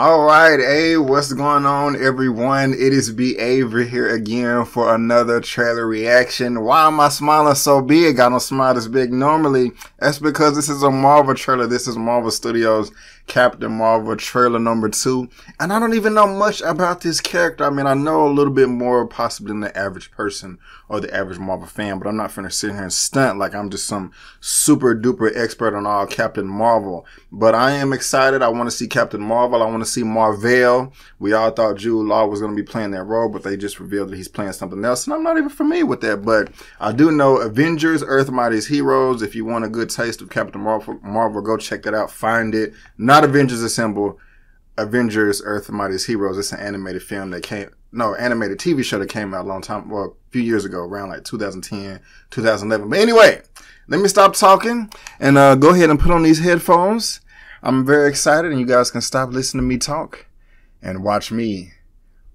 All right, hey, what's going on, everyone? It is B. Avery here again for another trailer reaction. Why am I smiling so big? I don't smile this big normally. That's because this is a Marvel trailer. This is Marvel Studios Captain Marvel trailer number two. And I don't even know much about this character. I mean, I know a little bit more possibly than the average person or the average Marvel fan, but I'm not finna sit here and stunt like I'm just some super duper expert on all Captain Marvel. But I am excited. I want to see Captain Marvel. I want to see Marvel. We all thought Jude Law was going to be playing that role, but they just revealed that he's playing something else. And I'm not even familiar with that, but I do know Avengers, Earth Mightiest Heroes. If you want a good taste of Captain Marvel, Marvel, go check that out. Find it. Not not Avengers Assemble, Avengers Earth Mightiest Heroes. It's an animated film that came, no, animated TV show that came out a long time, well, a few years ago, around like 2010, 2011. But anyway, let me stop talking and uh, go ahead and put on these headphones. I'm very excited, and you guys can stop listening to me talk and watch me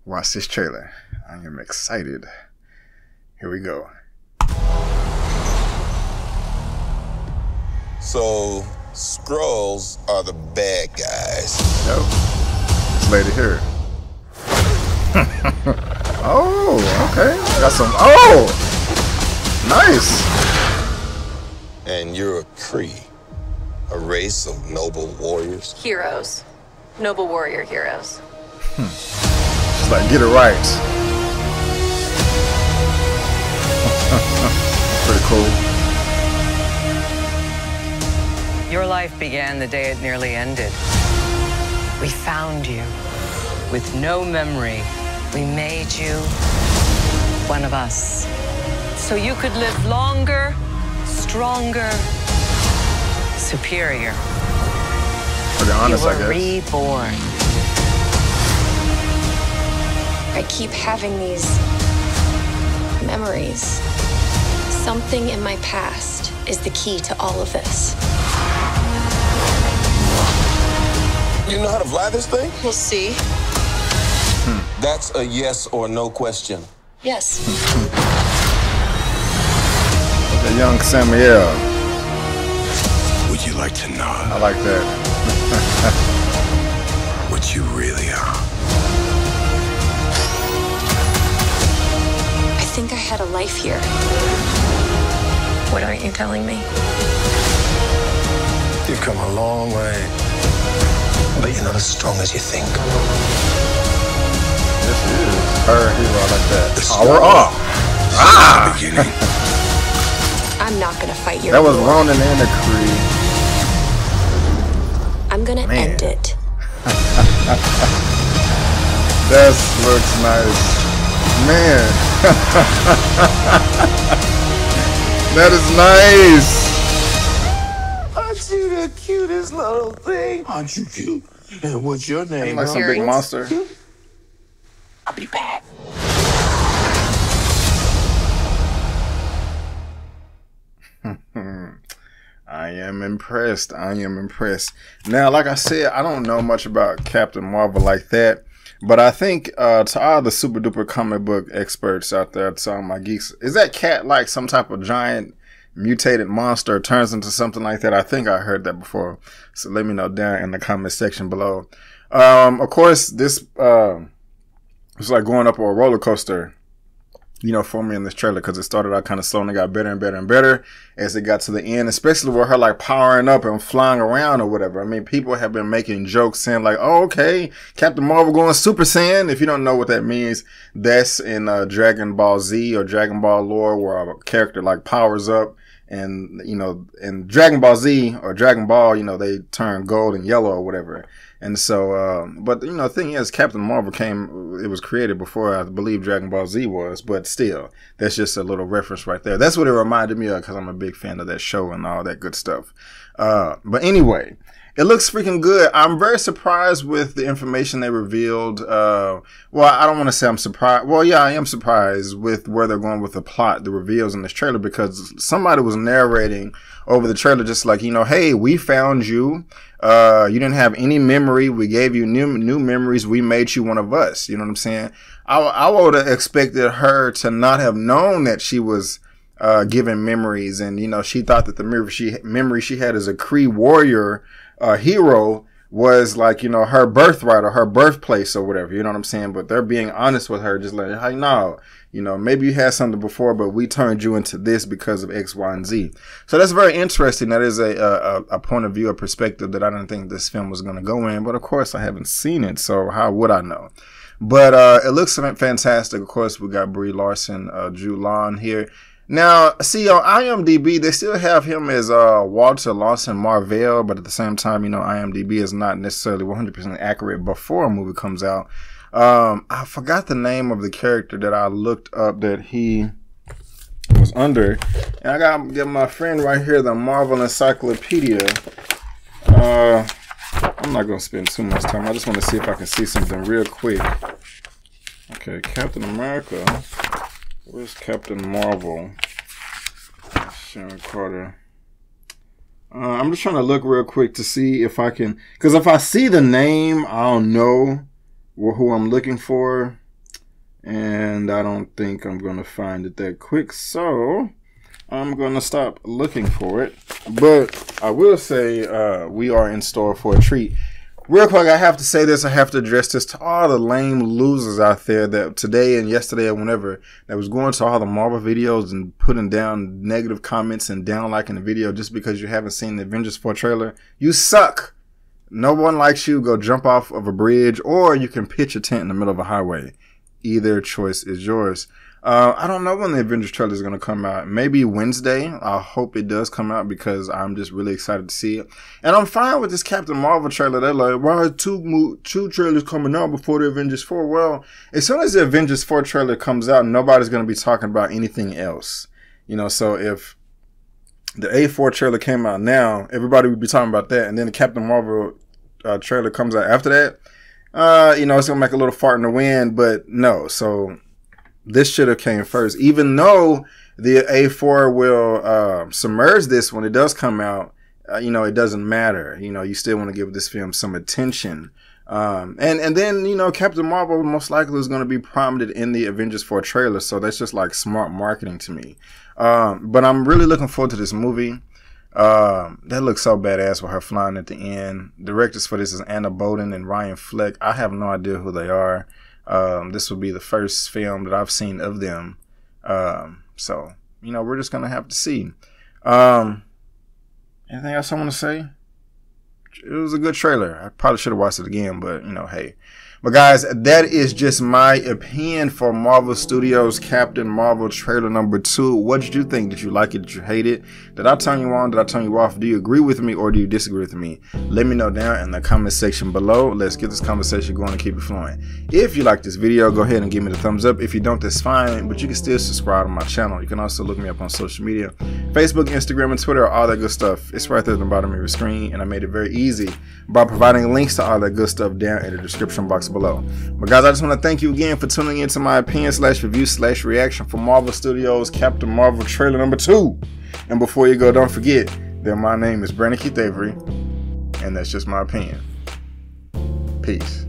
watch this trailer. I am excited. Here we go. So Skrulls are the bad guys. Nope. It's lady here. oh, okay. Got some. Oh, nice. And you're a Kree, a race of noble warriors. Heroes, noble warrior heroes. Hmm. She's like, get it right. Pretty cool. Your life began the day it nearly ended. We found you. With no memory, we made you one of us. So you could live longer, stronger, superior. Pretty honest, you were I guess. reborn. I keep having these memories. Something in my past is the key to all of this. You know how to fly this thing? We'll see. Hmm. That's a yes or no question. Yes. the young Samuel. Would you like to know? I like that. what you really are. I think I had a life here. What aren't you telling me? You've come a long way but you're not as strong as you think. This is her hero like that. The Power up. Ah! I'm not gonna fight your That was Ronan and a Kree. I'm gonna Man. end it. that looks nice. Man. that is nice. Aren't you the cutest little thing? Aren't you cute? And what's your name? Like some big monster. I'll be back. Am impressed. I am impressed. Now, like I said, I don't know much about Captain Marvel like that, but I think uh, to all the super duper comic book experts out there, to all my geeks, is that cat like some type of giant mutated monster turns into something like that. I think I heard that before. So let me know down in the comment section below. Um, of course, this uh, it's like going up a roller coaster, you know, for me in this trailer because it started out kind of slow and it got better and better and better as it got to the end, especially with her like powering up and flying around or whatever. I mean, people have been making jokes saying like, "Oh, okay, Captain Marvel going Super Saiyan." If you don't know what that means, that's in uh, Dragon Ball Z or Dragon Ball lore where a character like powers up and you know in dragon ball z or dragon ball you know they turn gold and yellow or whatever and so um, but you know the thing is captain marvel came it was created before i believe dragon ball z was but still that's just a little reference right there that's what it reminded me of because i'm a big fan of that show and all that good stuff uh, but anyway it looks freaking good. I'm very surprised with the information they revealed. Uh, well, I don't want to say I'm surprised. Well, yeah, I am surprised with where they're going with the plot, the reveals in this trailer, because somebody was narrating over the trailer, just like, you know, hey, we found you. Uh, you didn't have any memory. We gave you new, new memories. We made you one of us. You know what I'm saying? I, I would have expected her to not have known that she was, uh, given memories. And, you know, she thought that the memory she, memory she had as a Kree warrior, uh, hero was like you know her birthright or her birthplace or whatever. You know what I'm saying? But they're being honest with her, just like, hey, no, you know, maybe you had something before, but we turned you into this because of X, Y, and Z. So that's very interesting. That is a a, a point of view, a perspective that I didn't think this film was going to go in. But of course, I haven't seen it, so how would I know? But uh, it looks fantastic. Of course, we got Brie Larson, uh, Jude Law here. Now, see on IMDb, they still have him as uh, Walter Lawson Mar-Vell, but at the same time, you know, IMDb is not necessarily 100% accurate before a movie comes out. Um, I forgot the name of the character that I looked up that he was under, and I got to get my friend right here, the Marvel Encyclopedia. Uh, I'm not gonna spend too much time. I just want to see if I can see something real quick. Okay, Captain America. Where's Captain Marvel? Sharon Carter. Uh, I'm just trying to look real quick to see if I can, because if I see the name, I'll know who I'm looking for, and I don't think I'm gonna find it that quick. So I'm gonna stop looking for it. But I will say uh, we are in store for a treat. Real quick, I have to say this. I have to address this to all the lame losers out there that today and yesterday or whenever that was going to all the Marvel videos and putting down negative comments and down liking the video just because you haven't seen the Avengers 4 trailer. You suck. No one likes you. Go jump off of a bridge or you can pitch a tent in the middle of a highway. Either choice is yours. Uh, I don't know when the Avengers trailer is going to come out. Maybe Wednesday. I hope it does come out because I'm just really excited to see it. And I'm fine with this Captain Marvel trailer. They're like, why are two two trailers coming out before the Avengers 4? Well, as soon as the Avengers 4 trailer comes out, nobody's going to be talking about anything else. You know, so if the A4 trailer came out now, everybody would be talking about that. And then the Captain Marvel uh, trailer comes out after that. Uh, you know, it's gonna make a little fart in the wind, but no. So this should have came first. Even though the A4 will uh, submerge this when it does come out, uh, you know, it doesn't matter. You know, you still want to give this film some attention. Um, and and then you know, Captain Marvel most likely is going to be prominent in the Avengers 4 trailer, so that's just like smart marketing to me. Um, but I'm really looking forward to this movie. Um, that looks so badass with her flying at the end. Directors for this is Anna Boden and Ryan Fleck. I have no idea who they are. Um, this will be the first film that I've seen of them. Um, so, you know, we're just going to have to see. Um, anything else I want to say? It was a good trailer. I probably should have watched it again, but, you know, hey. But guys, that is just my opinion for Marvel Studios Captain Marvel trailer number two. What did you think? Did you like it? Did you hate it? Did I turn you on? Did I turn you off? Do you agree with me or do you disagree with me? Let me know down in the comment section below. Let's get this conversation going and keep it flowing. If you like this video, go ahead and give me the thumbs up. If you don't, that's fine, but you can still subscribe to my channel. You can also look me up on social media, Facebook, Instagram, and Twitter, all that good stuff. It's right there at the bottom of your screen, and I made it very easy by providing links to all that good stuff down in the description box below. But guys, I just want to thank you again for tuning into my opinion slash review slash reaction for Marvel Studios Captain Marvel trailer number two. And before you go, don't forget that my name is Brandon Keith Avery, and that's just my opinion. Peace.